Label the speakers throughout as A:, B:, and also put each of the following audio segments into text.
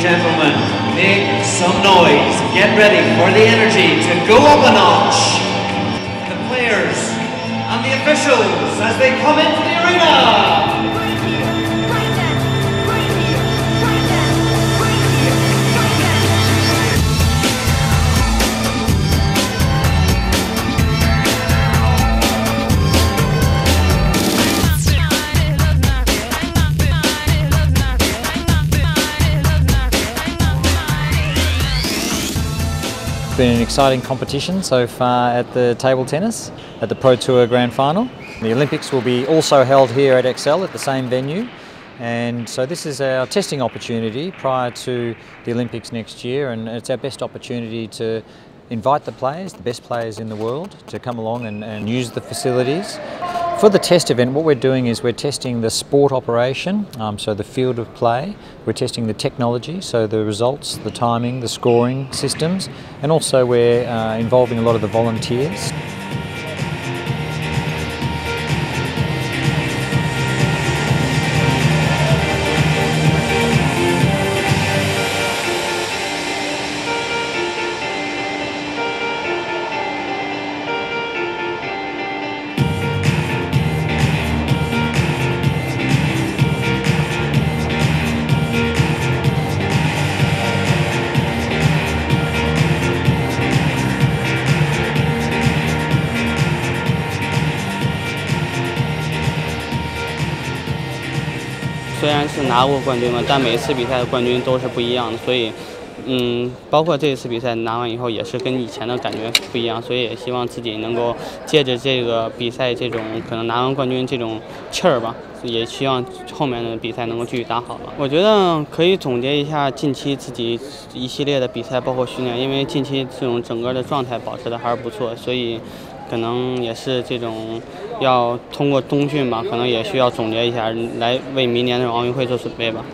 A: gentlemen, make some noise. Get ready for the energy to go up a notch. The players and the officials as they come into the arena.
B: Been an exciting competition so far at the table tennis at the Pro Tour Grand Final. The Olympics will be also held here at Excel at the same venue. And so this is our testing opportunity prior to the Olympics next year and it's our best opportunity to invite the players, the best players in the world, to come along and, and use the facilities. For the test event, what we're doing is we're testing the sport operation, um, so the field of play. We're testing the technology, so the results, the timing, the scoring systems, and also we're uh, involving a lot of the volunteers.
C: 虽然是拿过冠军嘛，但每次比赛的冠军都是不一样的，所以，嗯，包括这一次比赛拿完以后，也是跟以前的感觉不一样，所以也希望自己能够借着这个比赛这种可能拿完冠军这种气儿吧，也希望后面的比赛能够继续打好吧。我觉得可以总结一下近期自己一系列的比赛，包括训练，因为近期这种整个的状态保持的还是不错，所以。可能也是这种要通过冬训吧，可能也需要总结一下，来为明年那种奥运会做准备吧。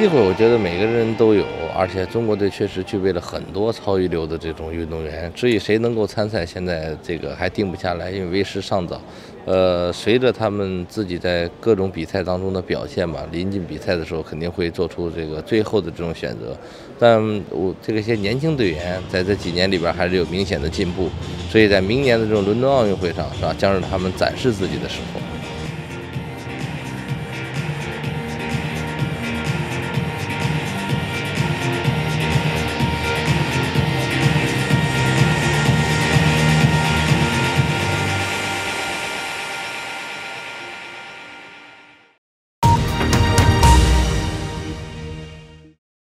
D: 机会，我觉得每个人都有。而且中国队确实具备了很多超一流的这种运动员。至于谁能够参赛，现在这个还定不下来，因为为时尚早。呃，随着他们自己在各种比赛当中的表现吧，临近比赛的时候肯定会做出这个最后的这种选择。但我这个些年轻队员在这几年里边还是有明显的进步，所以在明年的这种伦敦奥运会上，是吧，将是他们展示自己的时候。